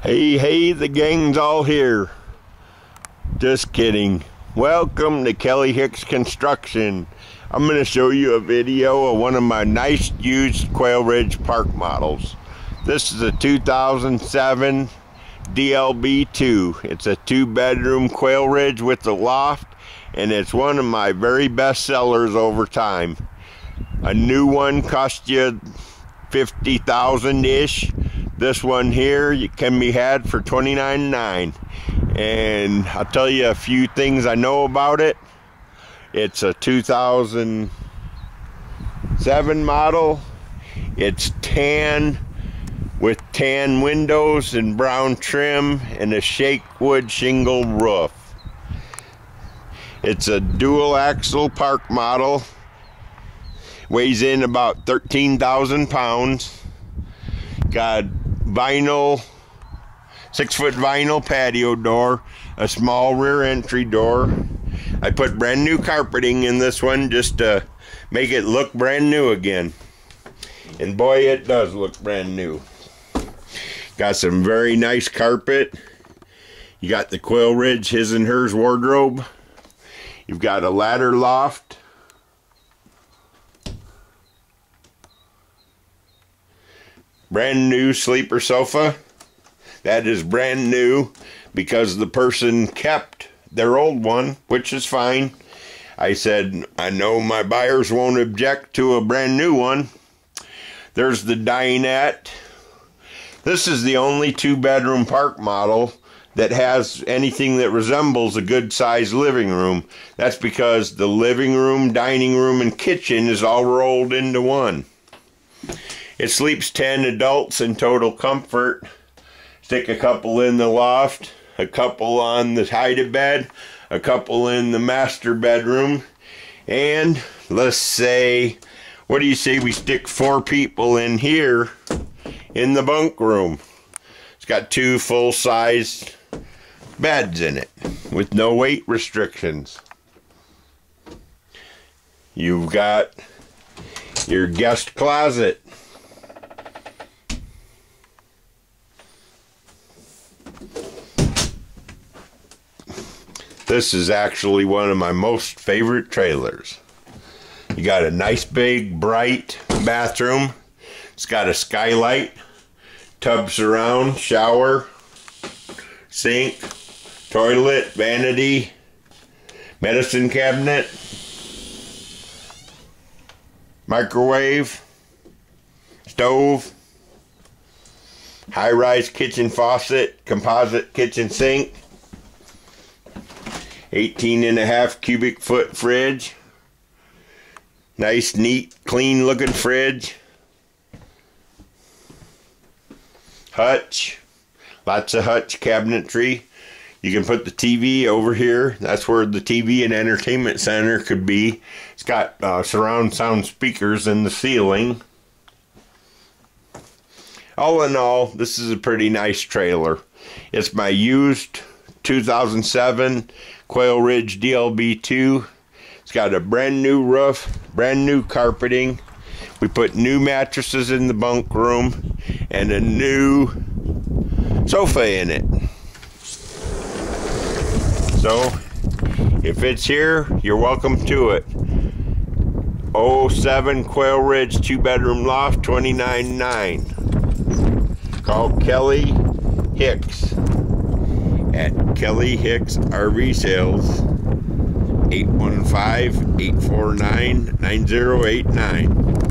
Hey, hey, the gang's all here. Just kidding. Welcome to Kelly Hicks Construction. I'm going to show you a video of one of my nice used Quailridge Park models. This is a 2007 DLB2. It's a two bedroom Quailridge with a loft and it's one of my very best sellers over time. A new one cost you 50,000 ish this one here can be had for $29.9 and I'll tell you a few things I know about it. It's a 2007 model. It's tan with tan windows and brown trim and a shake wood shingle roof. It's a dual axle park model. Weighs in about 13,000 pounds. Got vinyl, six foot vinyl patio door, a small rear entry door. I put brand new carpeting in this one just to make it look brand new again. And boy, it does look brand new. Got some very nice carpet. You got the Quailridge his and hers wardrobe. You've got a ladder loft. Brand new sleeper sofa. That is brand new because the person kept their old one, which is fine. I said, I know my buyers won't object to a brand new one. There's the dinette. This is the only two bedroom park model that has anything that resembles a good sized living room. That's because the living room, dining room, and kitchen is all rolled into one. It sleeps 10 adults in total comfort. Stick a couple in the loft, a couple on the hide bed, a couple in the master bedroom, and let's say, what do you say we stick four people in here in the bunk room? It's got two full-size beds in it with no weight restrictions. You've got your guest closet This is actually one of my most favorite trailers. You got a nice big bright bathroom. It's got a skylight, tub surround, shower, sink, toilet, vanity, medicine cabinet, microwave, stove, high-rise kitchen faucet, composite kitchen sink, 18 and a half cubic foot fridge. Nice, neat, clean looking fridge. Hutch. Lots of hutch cabinetry. You can put the TV over here. That's where the TV and entertainment center could be. It's got uh, surround sound speakers in the ceiling. All in all, this is a pretty nice trailer. It's my used 2007 Quailridge DLB2. It's got a brand new roof, brand new carpeting. We put new mattresses in the bunk room and a new sofa in it. So, if it's here, you're welcome to it. 07 Quailridge two bedroom loft 29.9. Call Kelly Hicks at Kelly Hicks RV Sales 815 849 9089.